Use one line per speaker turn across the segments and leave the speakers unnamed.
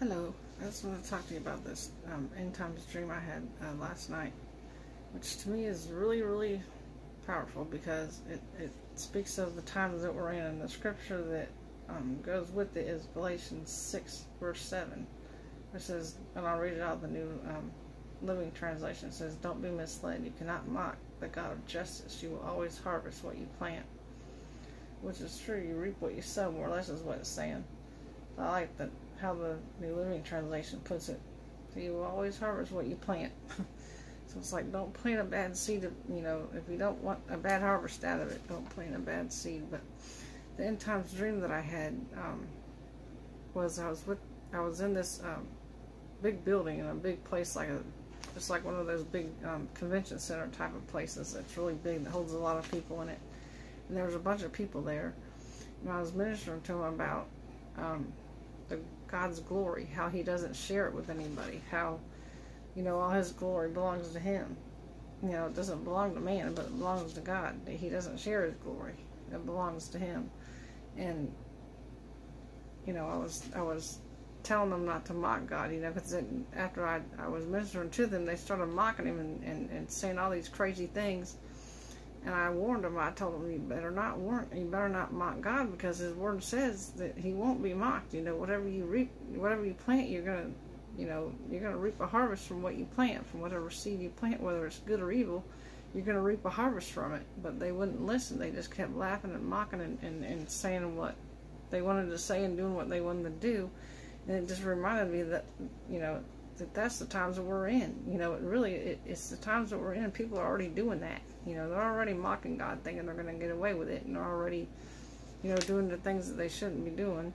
Hello, I just want to talk to you about this um, end times dream I had uh, last night, which to me is really, really powerful because it, it speaks of the times that we're in. And the scripture that um, goes with it is Galatians 6, verse 7, which says, and I'll read it out the new um, Living Translation. It says, Don't be misled. You cannot mock the God of justice. You will always harvest what you plant. Which is true. You reap what you sow, more or less, is what it's saying. I like that how the New Living Translation puts it. So you always harvest what you plant. so it's like don't plant a bad seed. Of, you know, if you don't want a bad harvest out of it, don't plant a bad seed. But the end times dream that I had um, was I was with I was in this um, big building in a big place like a just like one of those big um, convention center type of places that's really big that holds a lot of people in it. And there was a bunch of people there, and I was ministering to them about um, the God's glory, how He doesn't share it with anybody, how you know all His glory belongs to Him. You know, it doesn't belong to man, but it belongs to God. He doesn't share His glory; it belongs to Him. And you know, I was I was telling them not to mock God, you know, because after I I was ministering to them, they started mocking Him and, and, and saying all these crazy things and I warned him. I told him, you better not warn, you better not mock God because His Word says that He won't be mocked. You know, whatever you reap, whatever you plant, you're gonna, you know, you're gonna reap a harvest from what you plant, from whatever seed you plant, whether it's good or evil. You're gonna reap a harvest from it. But they wouldn't listen. They just kept laughing and mocking and, and, and saying what they wanted to say and doing what they wanted to do. And it just reminded me that, you know, that that's the times that we're in. You know, it really it, it's the times that we're in. People are already doing that. You know, they're already mocking God, thinking they're going to get away with it, and they're already, you know, doing the things that they shouldn't be doing,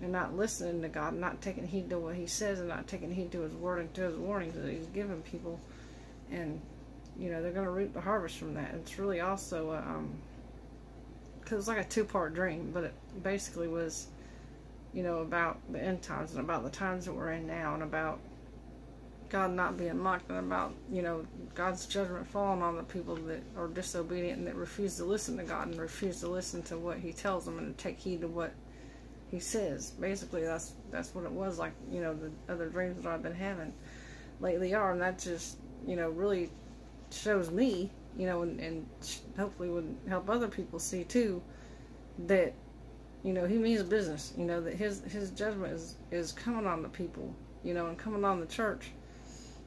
and not listening to God, not taking heed to what He says, and not taking heed to His word and to His warnings that He's given people, and you know they're going to reap the harvest from that. It's really also um, cause it's like a two-part dream, but it basically was, you know, about the end times and about the times that we're in now, and about God not being mocked and about, you know, God's judgment falling on the people that are disobedient and that refuse to listen to God and refuse to listen to what He tells them and to take heed to what He says. Basically, that's that's what it was like. You know, the other dreams that I've been having lately are, and that just, you know, really shows me, you know, and, and hopefully would help other people see too that, you know, He means business. You know that His His judgment is is coming on the people, you know, and coming on the church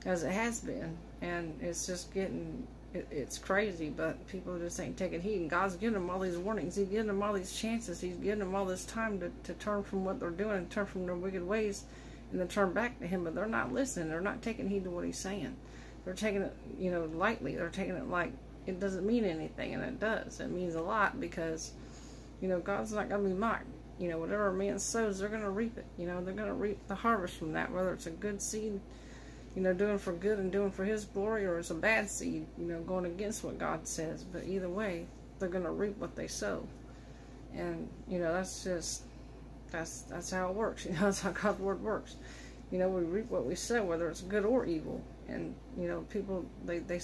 as it has been, and it's just getting it, it's crazy. But people just ain't taking heed, and God's giving them all these warnings. He's giving them all these chances. He's giving them all this time to, to turn from what they're doing and turn from their wicked ways, and then turn back to Him. But they're not listening. They're not taking heed to what He's saying. They're taking it, you know, lightly. They're taking it like it doesn't mean anything, and it does. It means a lot because, you know, God's not going to be mocked you know, whatever a man sows, they're going to reap it. You know, they're going to reap the harvest from that, whether it's a good seed you know, doing for good and doing for His glory, or it's a bad seed, you know, going against what God says. But either way, they're going to reap what they sow. And, you know, that's just, that's that's how it works. You know, that's how God's Word works. You know, we reap what we sow, whether it's good or evil. And, you know, people, they, they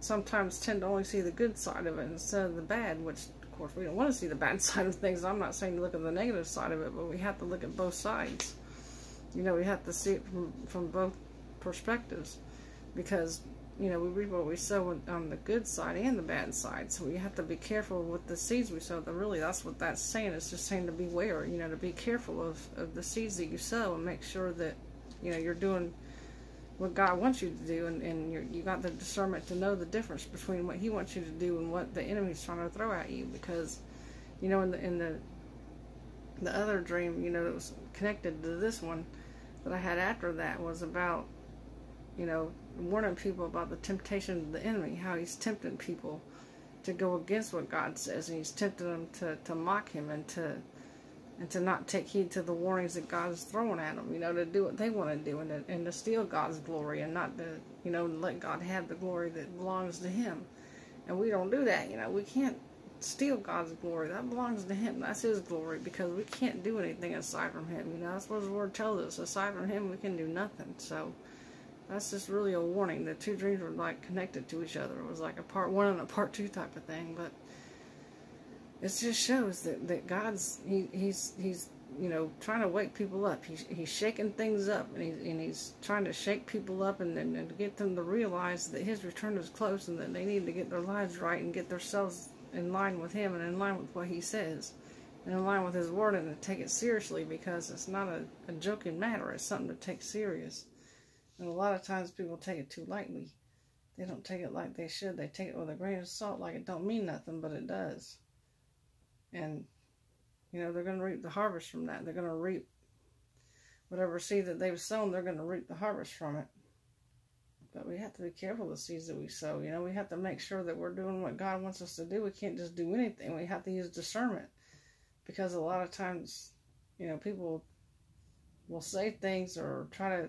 sometimes tend to only see the good side of it instead of the bad, which, of course, we don't want to see the bad side of things. I'm not saying to look at the negative side of it, but we have to look at both sides. You know, we have to see it from, from both perspectives because you know we reap what we sow on the good side and the bad side so we have to be careful with the seeds we sow that really that's what that's saying it's just saying to beware you know to be careful of, of the seeds that you sow and make sure that you know you're doing what God wants you to do and, and you got the discernment to know the difference between what he wants you to do and what the enemy's trying to throw at you because you know in the in the the other dream you know that was connected to this one that I had after that was about you know, warning people about the temptation of the enemy, how he's tempting people to go against what God says, and he's tempting them to, to mock him and to and to not take heed to the warnings that God is throwing at them, you know, to do what they want to do and to, and to steal God's glory and not to, you know, let God have the glory that belongs to him. And we don't do that, you know, we can't steal God's glory. That belongs to him. That's his glory because we can't do anything aside from him, you know, that's what his word tells us. Aside from him, we can do nothing. So, that's just really a warning. The two dreams were like connected to each other. It was like a part one and a part two type of thing. But it just shows that, that God's he, he's he's you know, trying to wake people up. He's he's shaking things up, and he's and he's trying to shake people up, and and, and get them to realize that his return is close, and that they need to get their lives right and get themselves in line with him and in line with what he says, and in line with his word, and to take it seriously because it's not a, a joking matter. It's something to take serious. And a lot of times people take it too lightly. They don't take it like they should. They take it with a grain of salt, like it don't mean nothing, but it does. And you know, they're going to reap the harvest from that. They're going to reap whatever seed that they've sown, they're going to reap the harvest from it. But we have to be careful the seeds that we sow. You know, we have to make sure that we're doing what God wants us to do. We can't just do anything. We have to use discernment. Because a lot of times, you know, people will say things or try to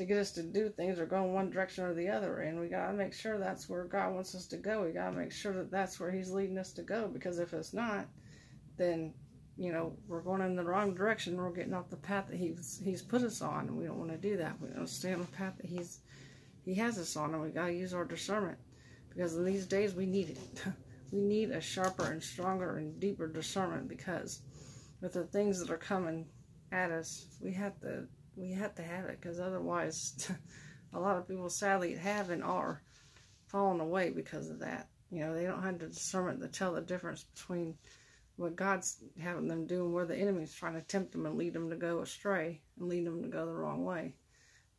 to get us to do things or go in one direction or the other and we got to make sure that's where God wants us to go. We got to make sure that that's where he's leading us to go because if it's not, then you know, we're going in the wrong direction. We're getting off the path that he's he's put us on, and we don't want to do that. We want to stay on the path that he's he has us on, and we got to use our discernment because in these days we need it. we need a sharper and stronger and deeper discernment because with the things that are coming at us, we have to we have to have it because otherwise, a lot of people sadly have and are falling away because of that. You know, they don't have the discernment to tell the difference between what God's having them do and where the enemy's trying to tempt them and lead them to go astray and lead them to go the wrong way.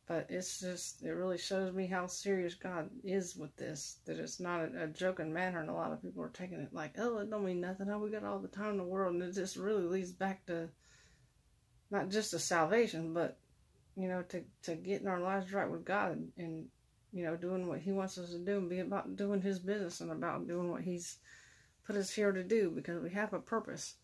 But it's just, it really shows me how serious God is with this. That it's not a, a joking matter, and a lot of people are taking it like, oh, it don't mean nothing. Oh, we got all the time in the world. And it just really leads back to not just to salvation, but, you know, to, to getting our lives right with God and, you know, doing what He wants us to do and be about doing His business and about doing what He's put us here to do because we have a purpose.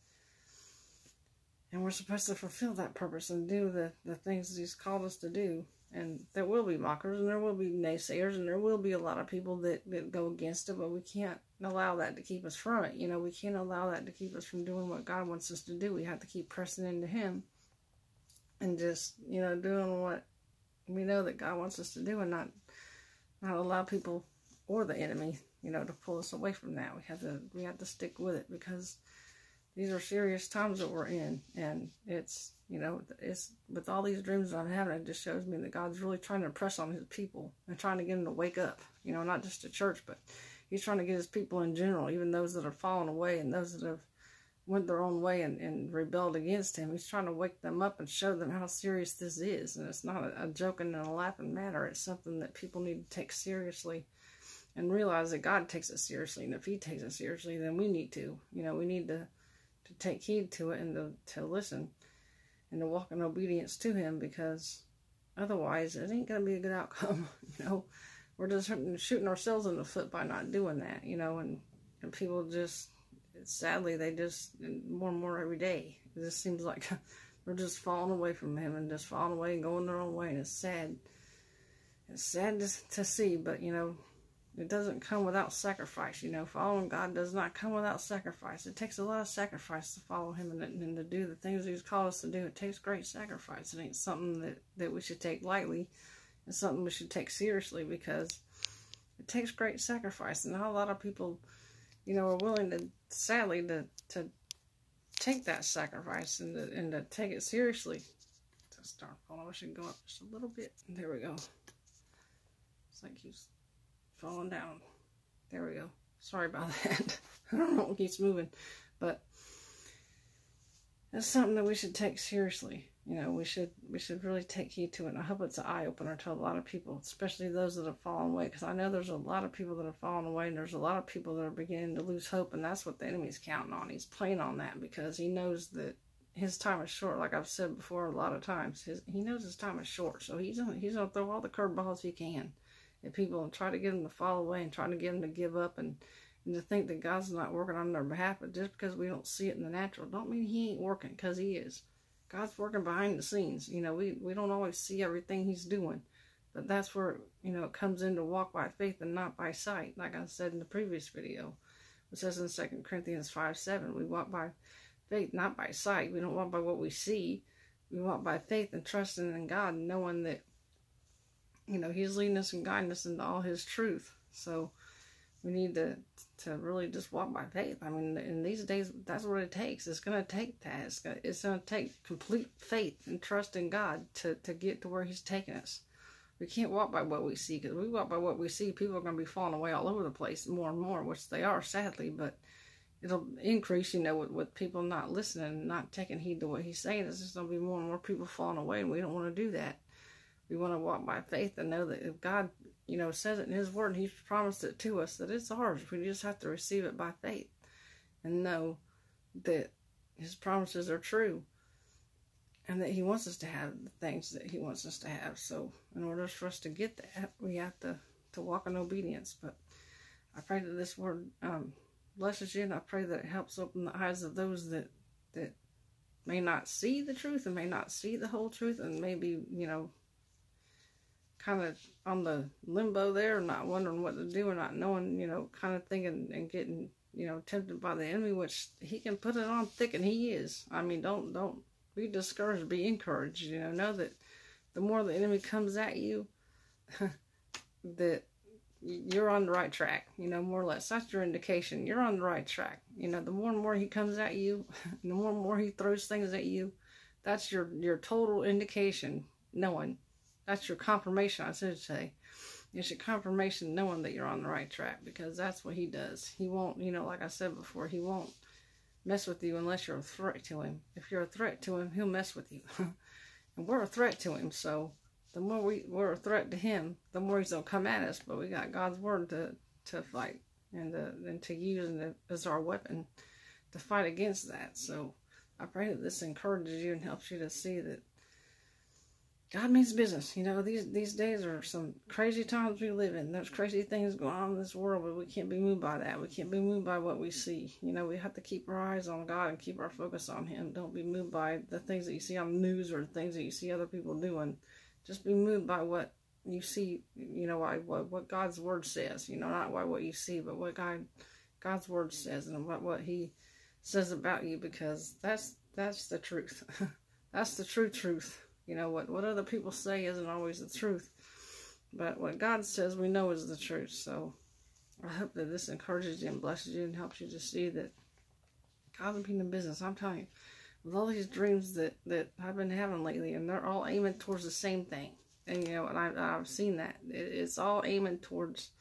And we're supposed to fulfill that purpose and do the, the things He's called us to do. And there will be mockers and there will be naysayers and there will be a lot of people that, that go against it, but we can't allow that to keep us from it. You know, we can't allow that to keep us from doing what God wants us to do. We have to keep pressing into Him and just, you know, doing what we know that God wants us to do and not not allow people or the enemy you know, to pull us away from that. We have to we have to stick with it because these are serious times that we're in, and it's you know it's with all these dreams that I'm having, it just shows me that God's really trying to impress on His people and trying to get them to wake up. You know, not just the church, but He's trying to get His people in general, even those that are fallen away and those that have went their own way and, and rebelled against him. He's trying to wake them up and show them how serious this is. And it's not a, a joking and a laughing matter. It's something that people need to take seriously and realize that God takes it seriously. And if He takes it seriously, then we need to. You know, we need to to take heed to it and to, to listen and to walk in obedience to Him because otherwise it ain't going to be a good outcome. you know, we're just shooting ourselves in the foot by not doing that. You know, and and people just sadly they just more and more every day. It just seems like they're just falling away from Him and just falling away and going their own way, and it's sad. It's sad to, to see, but you know, it doesn't come without sacrifice. You know, following God does not come without sacrifice. It takes a lot of sacrifice to follow Him and, and to do the things He's called us to do. It takes great sacrifice. It ain't something that, that we should take lightly. It's something we should take seriously because it takes great sacrifice. And not a lot of people, you know, are willing to, sadly, to, to take that sacrifice and to, and to take it seriously. Just darn phone. I should go up just a little bit. There we go. It's like he's falling down. There we go. Sorry about that. I don't know what keeps moving. But it's something that we should take seriously. You know, we should we should really take heed to it. And I hope it's an eye opener to a lot of people, especially those that have fallen away. Because I know there's a lot of people that have fallen away, and there's a lot of people that are beginning to lose hope. And that's what the enemy's counting on. He's playing on that because he knows that his time is short. Like I've said before a lot of times, his, he knows his time is short. So he's gonna, he's gonna throw all the curveballs he can at people and try to get them to fall away and try to get them to give up and, and to think that God's not working on their behalf. But just because we don't see it in the natural, don't mean He ain't working, because He is. God's working behind the scenes. You know, we, we don't always see everything He's doing. But that's where, you know, it comes into walk by faith and not by sight, like I said in the previous video. It says in 2 Corinthians 5 7, we walk by faith, not by sight. We don't walk by what we see. We walk by faith and trusting in God, and knowing that you know, he's leading us and guiding us into all his truth. So we need to to really just walk by faith. I mean, in these days, that's what it takes. It's going to take that. It's going it's to take complete faith and trust in God to, to get to where He's taking us. We can't walk by what we see because we walk by what we see, people are to be falling away all over the place more and more, which they are, sadly. But it'll increase, you know, with, with people not listening, not taking heed to what He's saying. there's just to be more and more people falling away, and we don't want to do that. We want to walk by faith and know that if God you know, says it in His Word. and He's promised it to us that it's ours. We just have to receive it by faith and know that His promises are true and that He wants us to have the things that He wants us to have. So, in order for us to get that, we have to, to walk in obedience. But I pray that this Word um, blesses you, and I pray that it helps open the eyes of those that that may not see the truth and may not see the whole truth and maybe you know kind of on the limbo there, not wondering what to do or not knowing, you know, kind of thinking and getting, you know, tempted by the enemy, which he can put it on thick and he is. I mean, don't, don't be discouraged, be encouraged, you know, know that the more the enemy comes at you, that you're on the right track, you know, more or less. That's your indication. You're on the right track. You know, the more and more he comes at you, the more and more he throws things at you, that's your, your total indication, knowing that's your confirmation, I should say. It's your confirmation knowing that you're on the right track because that's what he does. He won't, you know, like I said before, he won't mess with you unless you're a threat to him. If you're a threat to him, he'll mess with you. and we're a threat to him, so the more we, we're a threat to him, the more he's going to come at us. But we got God's word to, to fight and to, and to use as our weapon to fight against that. So I pray that this encourages you and helps you to see that God means business. You know, these these days are some crazy times we live in. There's crazy things going on in this world, but we can't be moved by that. We can't be moved by what we see. You know, we have to keep our eyes on God and keep our focus on Him. Don't be moved by the things that you see on the news or the things that you see other people doing. Just be moved by what you see. You know, what what God's Word says. You know, not what you see, but what God God's Word says and what what He says about you, because that's that's the truth. that's the true truth. You know, what, what other people say isn't always the truth. But what God says we know is the truth. So I hope that this encourages you and blesses you and helps you to see that God's being in business. I'm telling you, with all these dreams that, that I've been having lately, and they're all aiming towards the same thing. And, you know, and I, I've seen that. It, it's all aiming towards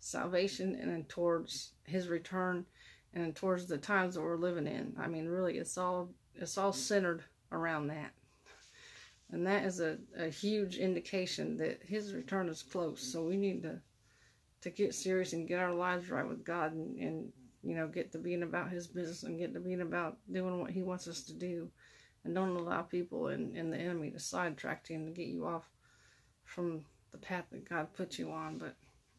salvation and towards his return and towards the times that we're living in. I mean, really, it's all it's all centered around that. And that is a, a huge indication that his return is close. So we need to to get serious and get our lives right with God and, and you know, get to being about his business and get to being about doing what he wants us to do. And don't allow people and, and the enemy to sidetrack you and to get you off from the path that God put you on. But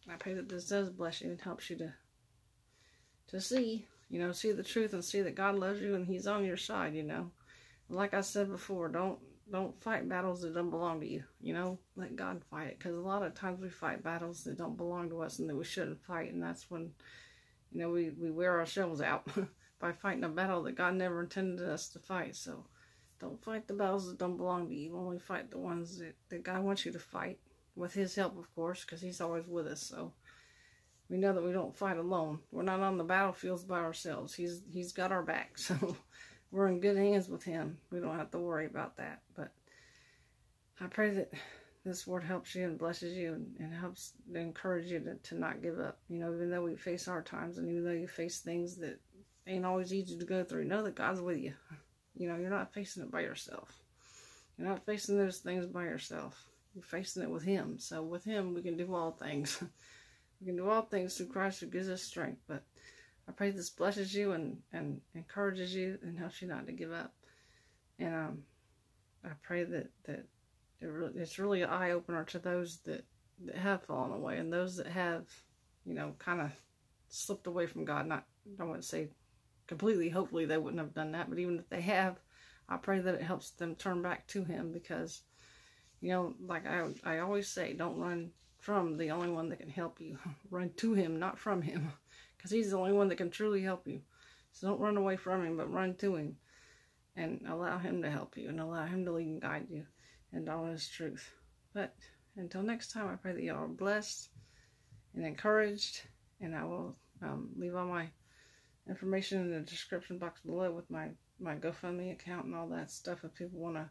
I pray that this does bless you and helps you to to see, you know, see the truth and see that God loves you and he's on your side, you know. Like I said before, don't don't fight battles that don't belong to you. You know, let God fight it. Because a lot of times we fight battles that don't belong to us and that we shouldn't fight. And that's when, you know, we, we wear ourselves out by fighting a battle that God never intended us to fight. So don't fight the battles that don't belong to you. Only fight the ones that, that God wants you to fight. With His help, of course, because He's always with us. So we know that we don't fight alone. We're not on the battlefields by ourselves. He's He's got our back. So we're in good hands with him. We don't have to worry about that. But I pray that this word helps you and blesses you and, and helps encourage you to, to not give up. You know, even though we face hard times and even though you face things that ain't always easy to go through, know that God's with you. You know, you're not facing it by yourself. You're not facing those things by yourself. You're facing it with Him. So with Him, we can do all things. we can do all things through Christ who gives us strength. But I pray this blesses you and, and encourages you and helps you not to give up. And um, I pray that, that it it's really an eye opener to those that, that have fallen away and those that have, you know, kind of slipped away from God. Not, I wouldn't say completely, hopefully they wouldn't have done that, but even if they have, I pray that it helps them turn back to Him because, you know, like I, I always say, don't run from the only one that can help you. run to Him, not from Him because he's the only one that can truly help you. So don't run away from him, but run to him and allow him to help you and allow him to lead and guide you into all his truth. But until next time, I pray that you all are blessed and encouraged And I will um, leave all my information in the description box below with my, my GoFundMe account and all that stuff. If people want to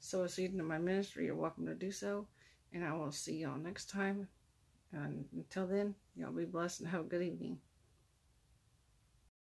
sow a seed into my ministry, you're welcome to do so. And I will see y'all next time. And until then, y'all be blessed and have a good evening.